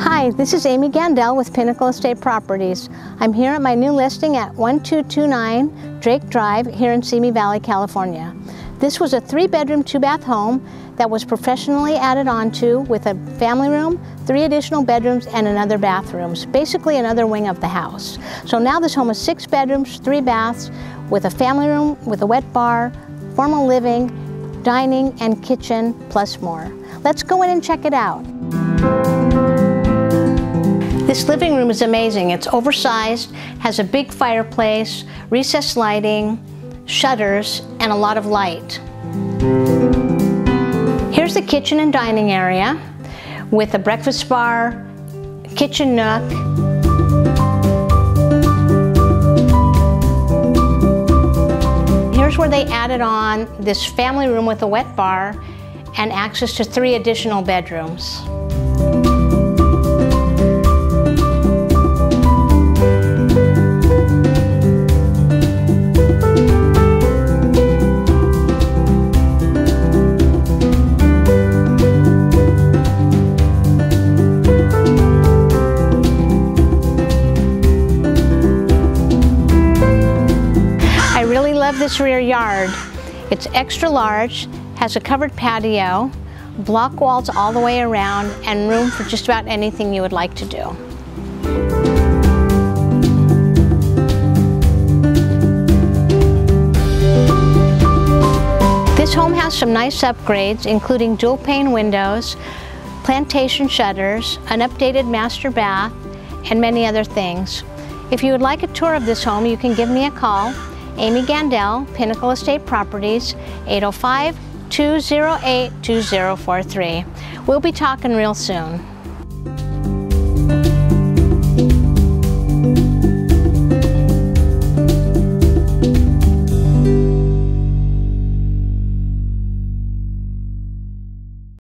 Hi, this is Amy Gandel with Pinnacle Estate Properties. I'm here at my new listing at 1229 Drake Drive here in Simi Valley, California. This was a three bedroom, two bath home that was professionally added onto with a family room, three additional bedrooms, and another bathrooms, basically another wing of the house. So now this home is six bedrooms, three baths, with a family room, with a wet bar, formal living, dining, and kitchen, plus more. Let's go in and check it out. This living room is amazing. It's oversized, has a big fireplace, recessed lighting, shutters, and a lot of light. Here's the kitchen and dining area with a breakfast bar, kitchen nook, They added on this family room with a wet bar and access to three additional bedrooms. This rear yard. It's extra large, has a covered patio, block walls all the way around, and room for just about anything you would like to do. This home has some nice upgrades, including dual pane windows, plantation shutters, an updated master bath, and many other things. If you would like a tour of this home, you can give me a call Amy Gandel, Pinnacle Estate Properties, 805 208 2043. We'll be talking real soon.